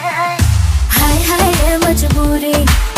yeah.